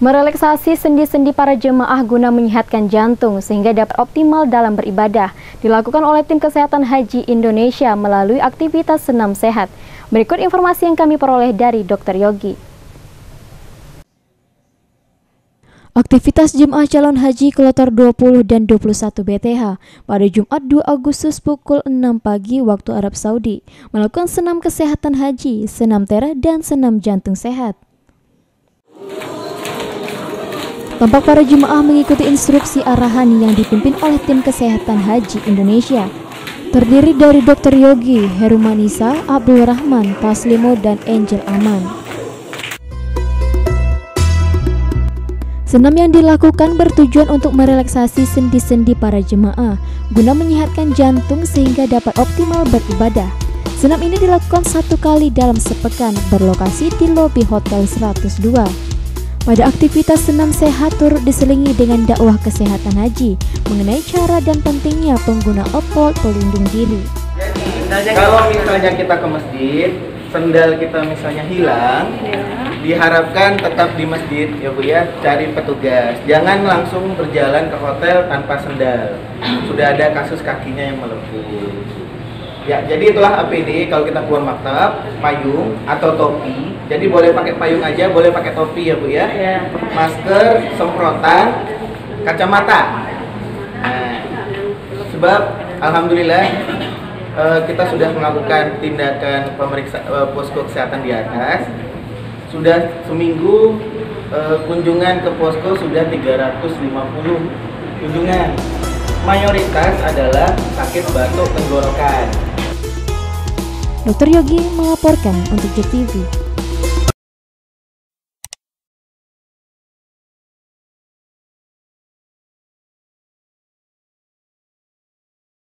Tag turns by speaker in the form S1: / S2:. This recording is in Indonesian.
S1: Merelaksasi sendi-sendi para jemaah guna menyehatkan jantung sehingga dapat optimal dalam beribadah dilakukan oleh tim kesehatan haji Indonesia melalui aktivitas senam sehat. Berikut informasi yang kami peroleh dari Dr. Yogi.
S2: Aktivitas jemaah calon haji kloter 20 dan 21 BTH pada Jumat 2 Agustus pukul 6 pagi waktu Arab Saudi melakukan senam kesehatan haji, senam terah, dan senam jantung sehat. Tampak para jemaah mengikuti instruksi arahan yang dipimpin oleh tim kesehatan haji Indonesia. Terdiri dari Dr. Yogi, Herumanisa, Abdul Rahman, Taslimo, dan Angel Aman. Senam yang dilakukan bertujuan untuk merelaksasi sendi-sendi para jemaah guna menyehatkan jantung sehingga dapat optimal beribadah. Senam ini dilakukan satu kali dalam sepekan berlokasi di lobi Hotel 102. Pada aktivitas senam sehat turut diselingi dengan dakwah kesehatan haji mengenai cara dan pentingnya pengguna opol pelindung diri.
S3: Jadi, kalau misalnya kita ke masjid, sendal kita misalnya hilang, ya. diharapkan tetap di masjid ya Bu ya, cari petugas. Jangan langsung berjalan ke hotel tanpa sendal. Sudah ada kasus kakinya yang melepuh. Ya, jadi itulah APD kalau kita keluar maktab, payung atau topi. Jadi boleh pakai payung aja, boleh pakai topi ya Bu ya. ya. Masker, semprotan, kacamata. Nah, sebab alhamdulillah uh, kita sudah melakukan tindakan pemeriksa uh, posko kesehatan di atas. Sudah seminggu uh, kunjungan ke posko sudah 350 kunjungan mayoritas adalah sakit batuk tenggorokan.
S2: Dr. Yogi melaporkan untuk JTV.